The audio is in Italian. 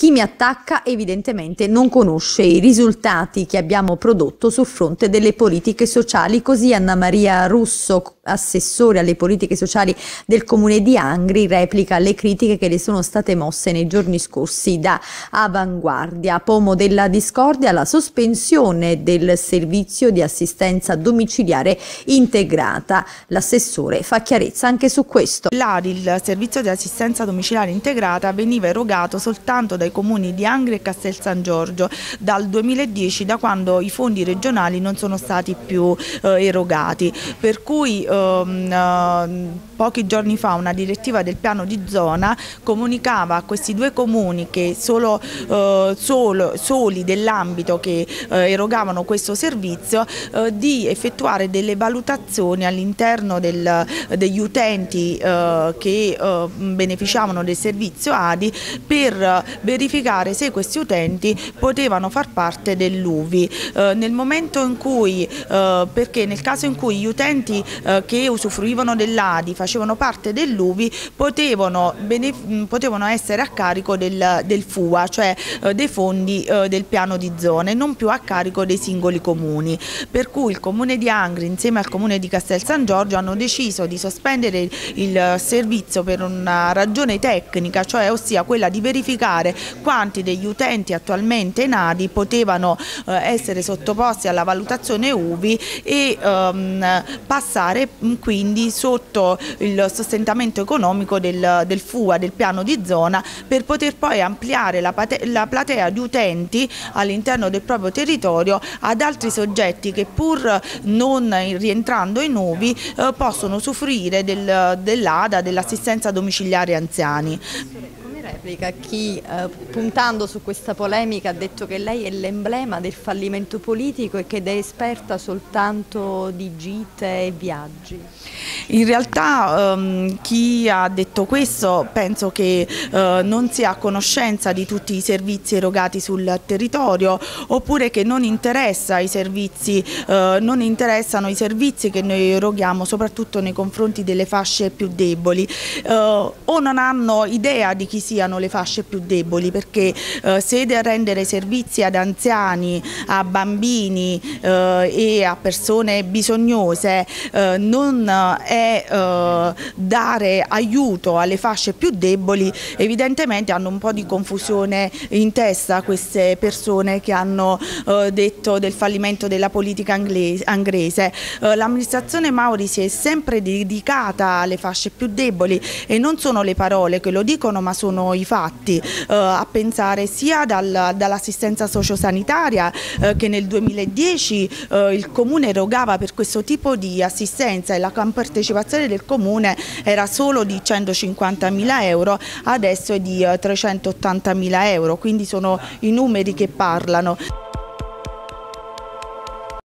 Chi mi attacca evidentemente non conosce i risultati che abbiamo prodotto sul fronte delle politiche sociali, così Anna Maria Russo, assessore alle politiche sociali del comune di Angri, replica le critiche che le sono state mosse nei giorni scorsi da Avanguardia, pomo della discordia, la sospensione del servizio di assistenza domiciliare integrata. L'assessore fa chiarezza anche su questo. L'ARI, il servizio di assistenza domiciliare integrata, veniva erogato soltanto dai comuni di Angri e Castel San Giorgio dal 2010, da quando i fondi regionali non sono stati più eh, erogati. Per cui ehm, eh, pochi giorni fa una direttiva del piano di zona comunicava a questi due comuni che solo, eh, solo soli dell'ambito che eh, erogavano questo servizio eh, di effettuare delle valutazioni all'interno degli utenti eh, che beneficiavano del servizio ADI per verificare se questi utenti potevano far parte dell'UVI. Nel momento in cui, perché nel caso in cui gli utenti che usufruivano dell'ADI facevano parte dell'UVI potevano, potevano, essere a carico del, del FUA, cioè eh, dei fondi eh, del piano di zone, non più a carico dei singoli comuni. Per cui il comune di Angri insieme al comune di Castel San Giorgio hanno deciso di sospendere il servizio per una ragione tecnica, cioè ossia quella di verificare quanti degli utenti attualmente nati potevano eh, essere sottoposti alla valutazione UVI e ehm, passare quindi sotto il sostentamento economico del, del, FUA, del piano di zona, per poter poi ampliare la, la platea di utenti all'interno del proprio territorio ad altri soggetti che pur non rientrando in nuovi eh, possono usufruire del, dell'ADA, dell'assistenza domiciliare anziani replica chi eh, puntando su questa polemica ha detto che lei è l'emblema del fallimento politico e che è esperta soltanto di gite e viaggi. In realtà ehm, chi ha detto questo penso che eh, non sia a conoscenza di tutti i servizi erogati sul territorio oppure che non, interessa i servizi, eh, non interessano i servizi che noi eroghiamo soprattutto nei confronti delle fasce più deboli eh, o non hanno idea di chi siano le fasce più deboli perché eh, se rendere servizi ad anziani, a bambini eh, e a persone bisognose eh, non è eh, dare aiuto alle fasce più deboli, evidentemente hanno un po' di confusione in testa queste persone che hanno eh, detto del fallimento della politica anglese. Eh, L'amministrazione Mauri si è sempre dedicata alle fasce più deboli e non sono le parole che lo dicono ma sono i fatti, eh, a pensare sia dal, dall'assistenza sociosanitaria eh, che nel 2010 eh, il comune erogava per questo tipo di assistenza e la partecipazione del comune era solo di 150 mila euro, adesso è di 380 eh, euro, quindi sono i numeri che parlano.